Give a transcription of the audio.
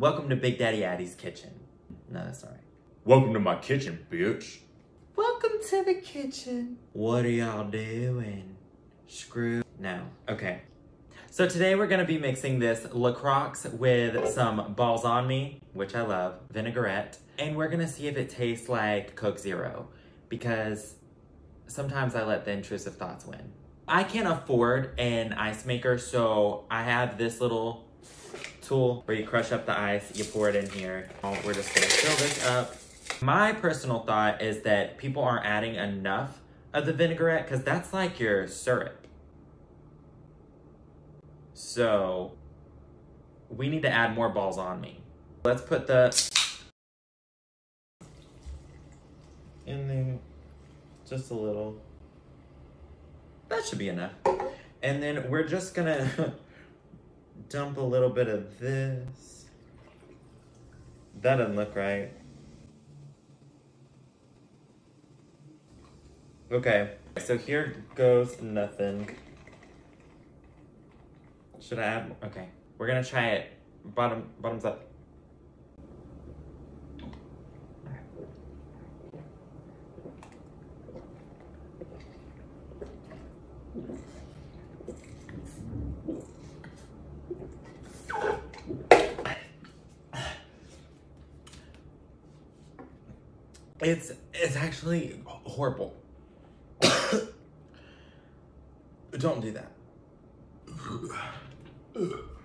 Welcome to Big Daddy Addie's kitchen. No, that's not right. Welcome to my kitchen, bitch. Welcome to the kitchen. What are y'all doing? Screw. No. Okay. So today we're gonna be mixing this LaCroix with some Balls on Me, which I love, vinaigrette, and we're gonna see if it tastes like Coke Zero, because sometimes I let the intrusive thoughts win. I can't afford an ice maker, so I have this little tool where you crush up the ice, you pour it in here. Oh, we're just gonna fill this up. My personal thought is that people aren't adding enough of the vinaigrette because that's like your syrup. So we need to add more balls on me. Let's put the in there just a little. That should be enough. And then we're just gonna dump a little bit of this. That doesn't look right. Okay, so here goes nothing. Should I add? Okay, we're gonna try it. Bottom, bottoms up. It's it's actually horrible. Don't do that.